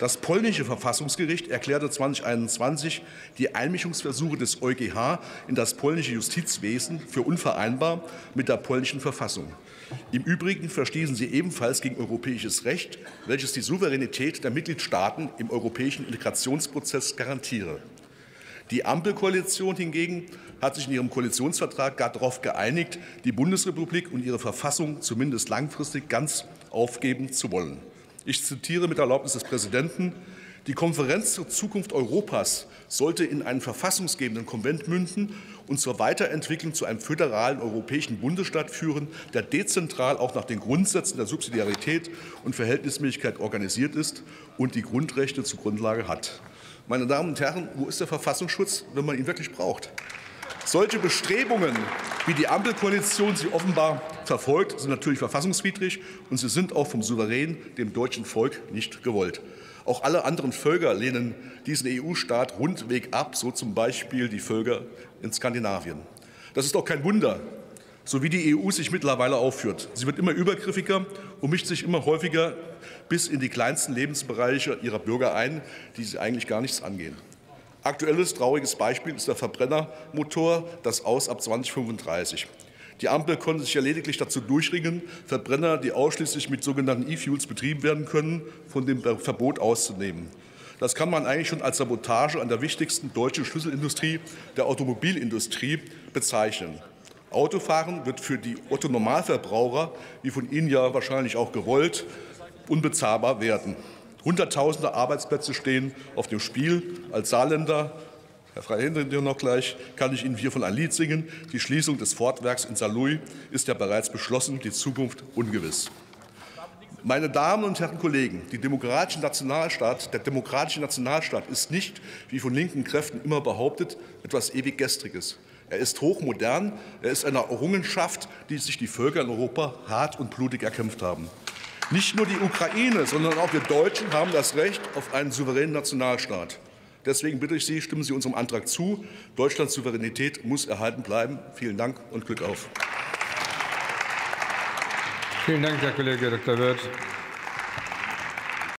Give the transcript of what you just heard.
Das polnische Verfassungsgericht erklärte 2021 die Einmischungsversuche des EuGH in das polnische Justizwesen für unvereinbar mit der polnischen Verfassung. Im Übrigen verstießen sie ebenfalls gegen europäisches Recht, welches die Souveränität der Mitgliedstaaten im europäischen Integrationsprozess garantiere. Die Ampelkoalition hingegen hat sich in ihrem Koalitionsvertrag gar darauf geeinigt, die Bundesrepublik und ihre Verfassung zumindest langfristig ganz aufgeben zu wollen. Ich zitiere mit Erlaubnis des Präsidenten die Konferenz zur Zukunft Europas sollte in einen verfassungsgebenden Konvent münden und zur Weiterentwicklung zu einem föderalen europäischen Bundesstaat führen, der dezentral auch nach den Grundsätzen der Subsidiarität und Verhältnismäßigkeit organisiert ist und die Grundrechte zur Grundlage hat. Meine Damen und Herren, wo ist der Verfassungsschutz, wenn man ihn wirklich braucht? Solche Bestrebungen, wie die Ampelkoalition sie offenbar verfolgt, sind natürlich verfassungswidrig und sie sind auch vom Souverän, dem deutschen Volk, nicht gewollt. Auch alle anderen Völker lehnen diesen EU-Staat rundweg ab, so zum Beispiel die Völker in Skandinavien. Das ist doch kein Wunder, so wie die EU sich mittlerweile aufführt. Sie wird immer übergriffiger und mischt sich immer häufiger bis in die kleinsten Lebensbereiche ihrer Bürger ein, die sie eigentlich gar nichts angehen. Aktuelles trauriges Beispiel ist der Verbrennermotor, das Aus ab 2035. Die Ampel konnte sich ja lediglich dazu durchringen, Verbrenner, die ausschließlich mit sogenannten E-Fuels betrieben werden können, von dem Verbot auszunehmen. Das kann man eigentlich schon als Sabotage an der wichtigsten deutschen Schlüsselindustrie, der Automobilindustrie, bezeichnen. Autofahren wird für die Otto-Normalverbraucher, wie von Ihnen ja wahrscheinlich auch gewollt, unbezahlbar werden. Hunderttausende Arbeitsplätze stehen auf dem Spiel. Als Saarländer Herr Freihändler noch gleich, kann ich Ihnen hiervon ein Lied singen. Die Schließung des Fortwerks in Saarlouis ist ja bereits beschlossen, die Zukunft ungewiss. Meine Damen und Herren Kollegen, die demokratische Nationalstaat, der demokratische Nationalstaat ist nicht, wie von linken Kräften immer behauptet, etwas ewig Gestriges. Er ist hochmodern, er ist eine Errungenschaft, die sich die Völker in Europa hart und blutig erkämpft haben. Nicht nur die Ukraine, sondern auch wir Deutschen haben das Recht auf einen souveränen Nationalstaat. Deswegen bitte ich Sie, stimmen Sie unserem Antrag zu. Deutschlands Souveränität muss erhalten bleiben. Vielen Dank und Glück auf. Vielen Dank, Herr Kollege Dr. Wirth.